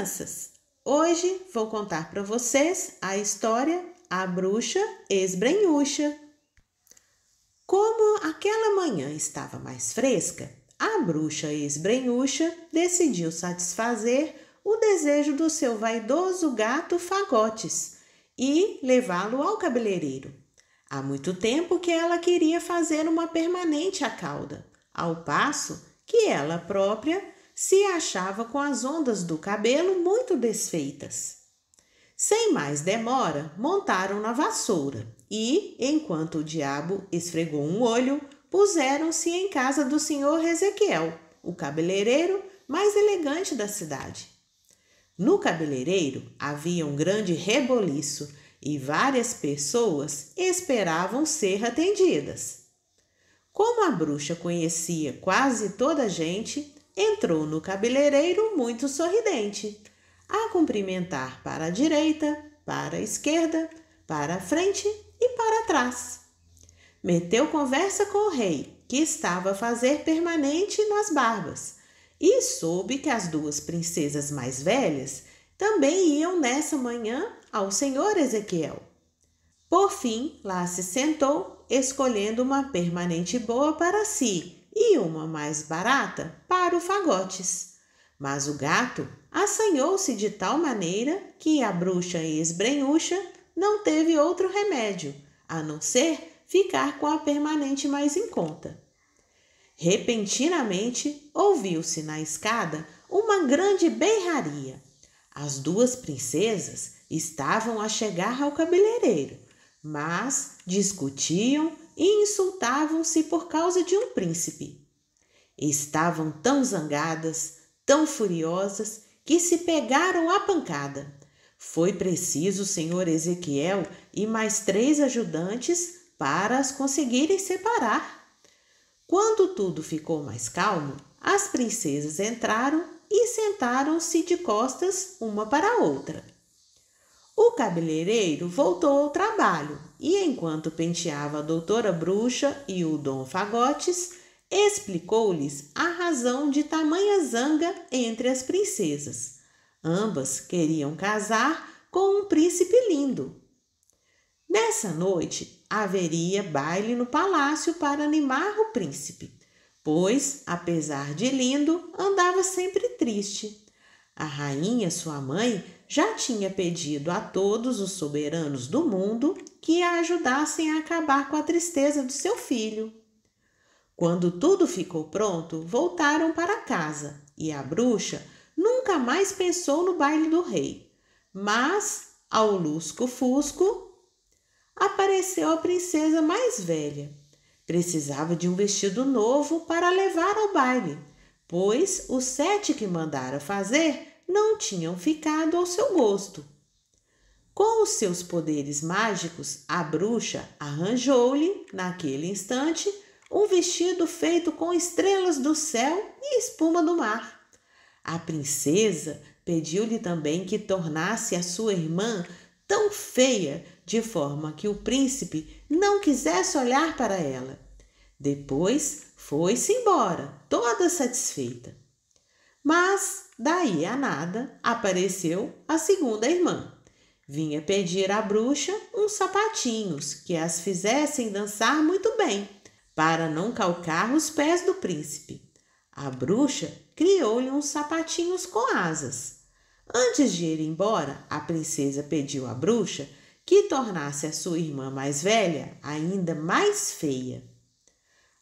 crianças! Hoje vou contar para vocês a história A Bruxa Esbrenhucha. Como aquela manhã estava mais fresca, a bruxa esbrenhucha decidiu satisfazer o desejo do seu vaidoso gato Fagotes e levá-lo ao cabeleireiro. Há muito tempo que ela queria fazer uma permanente à cauda, ao passo que ela própria se achava com as ondas do cabelo muito desfeitas. Sem mais demora, montaram na vassoura e, enquanto o diabo esfregou um olho, puseram-se em casa do senhor Ezequiel, o cabeleireiro mais elegante da cidade. No cabeleireiro havia um grande reboliço e várias pessoas esperavam ser atendidas. Como a bruxa conhecia quase toda a gente, entrou no cabeleireiro muito sorridente, a cumprimentar para a direita, para a esquerda, para a frente e para trás. Meteu conversa com o rei, que estava a fazer permanente nas barbas, e soube que as duas princesas mais velhas também iam nessa manhã ao senhor Ezequiel. Por fim, lá se sentou, escolhendo uma permanente boa para si e uma mais barata para o Fagotes. Mas o gato assanhou-se de tal maneira que a bruxa esbrenhucha não teve outro remédio a não ser ficar com a permanente mais em conta. Repentinamente ouviu-se na escada uma grande berraria. As duas princesas estavam a chegar ao cabeleireiro, mas discutiam e insultavam-se por causa de um príncipe. Estavam tão zangadas, tão furiosas, que se pegaram à pancada. Foi preciso o senhor Ezequiel e mais três ajudantes para as conseguirem separar. Quando tudo ficou mais calmo, as princesas entraram e sentaram-se de costas uma para a outra. O cabeleireiro voltou ao trabalho e, enquanto penteava a doutora Bruxa e o Dom Fagotes, explicou-lhes a razão de tamanha zanga entre as princesas. Ambas queriam casar com um príncipe lindo. Nessa noite haveria baile no palácio para animar o príncipe, pois, apesar de lindo, andava sempre triste. A rainha, sua mãe, já tinha pedido a todos os soberanos do mundo que a ajudassem a acabar com a tristeza do seu filho. Quando tudo ficou pronto, voltaram para casa e a bruxa nunca mais pensou no baile do rei. Mas, ao lusco-fusco, apareceu a princesa mais velha. Precisava de um vestido novo para levar ao baile, pois os sete que mandara fazer não tinham ficado ao seu gosto. Com os seus poderes mágicos, a bruxa arranjou-lhe, naquele instante, um vestido feito com estrelas do céu e espuma do mar. A princesa pediu-lhe também que tornasse a sua irmã tão feia de forma que o príncipe não quisesse olhar para ela. Depois foi-se embora, toda satisfeita. Mas daí a nada apareceu a segunda irmã. Vinha pedir à bruxa uns sapatinhos que as fizessem dançar muito bem, para não calcar os pés do príncipe. A bruxa criou-lhe uns sapatinhos com asas. Antes de ir embora, a princesa pediu à bruxa que tornasse a sua irmã mais velha ainda mais feia.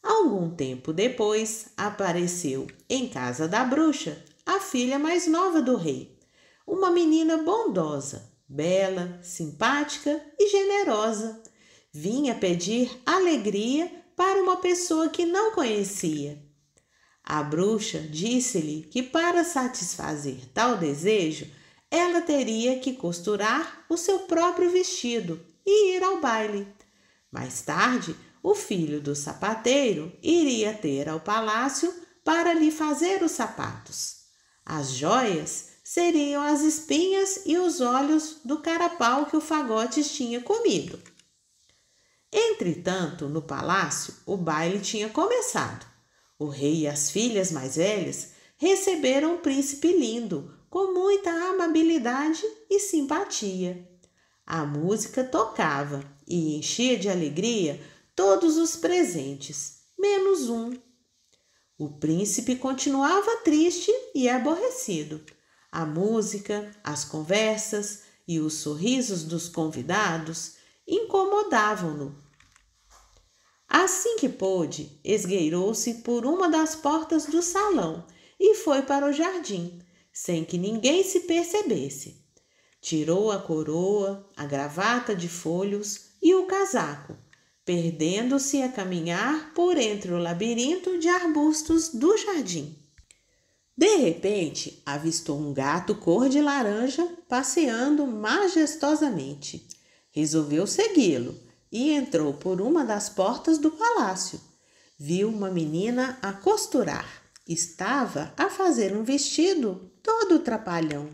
Algum tempo depois, apareceu em casa da bruxa a filha mais nova do rei, uma menina bondosa, bela, simpática e generosa. Vinha pedir alegria para uma pessoa que não conhecia. A bruxa disse-lhe que para satisfazer tal desejo, ela teria que costurar o seu próprio vestido e ir ao baile. Mais tarde, o filho do sapateiro iria ter ao palácio para lhe fazer os sapatos. As joias seriam as espinhas e os olhos do carapau que o Fagotes tinha comido. Entretanto, no palácio, o baile tinha começado. O rei e as filhas mais velhas receberam um príncipe lindo, com muita amabilidade e simpatia. A música tocava e enchia de alegria todos os presentes, menos um. O príncipe continuava triste e aborrecido. A música, as conversas e os sorrisos dos convidados incomodavam-no. Assim que pôde, esgueirou-se por uma das portas do salão e foi para o jardim, sem que ninguém se percebesse. Tirou a coroa, a gravata de folhos e o casaco, perdendo-se a caminhar por entre o labirinto de arbustos do jardim. De repente, avistou um gato cor de laranja passeando majestosamente. Resolveu segui-lo e entrou por uma das portas do palácio. Viu uma menina a costurar. Estava a fazer um vestido todo trapalhão.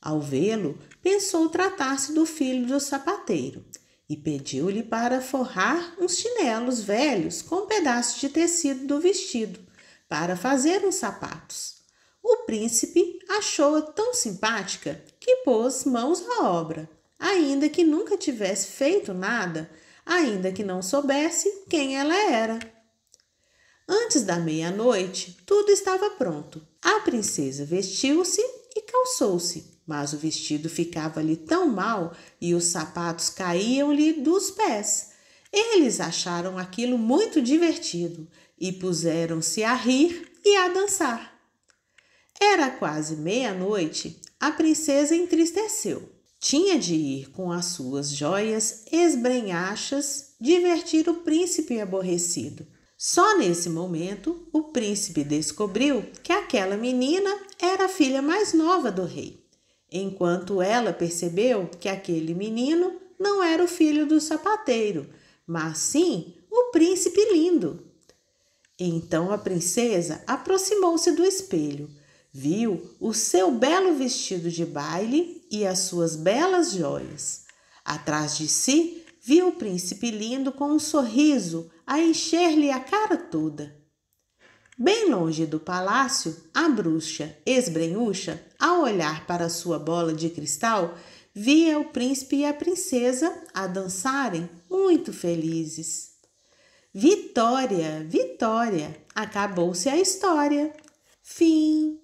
Ao vê-lo, pensou tratar-se do filho do sapateiro e pediu-lhe para forrar uns chinelos velhos com um pedaços de tecido do vestido para fazer uns sapatos. O príncipe achou-a tão simpática que pôs mãos à obra, ainda que nunca tivesse feito nada, ainda que não soubesse quem ela era. Antes da meia-noite, tudo estava pronto. A princesa vestiu-se e calçou-se, mas o vestido ficava-lhe tão mal e os sapatos caíam-lhe dos pés. Eles acharam aquilo muito divertido e puseram-se a rir e a dançar. Era quase meia-noite, a princesa entristeceu. Tinha de ir com as suas joias esbrenhachas divertir o príncipe aborrecido. Só nesse momento o príncipe descobriu que aquela menina era a filha mais nova do rei, enquanto ela percebeu que aquele menino não era o filho do sapateiro, mas sim o príncipe lindo. Então a princesa aproximou-se do espelho, viu o seu belo vestido de baile e as suas belas joias. Atrás de si viu o príncipe lindo com um sorriso a encher-lhe a cara toda. Bem longe do palácio, a bruxa esbrenhucha, ao olhar para sua bola de cristal, via o príncipe e a princesa a dançarem muito felizes. Vitória, Vitória! Acabou-se a história. Fim.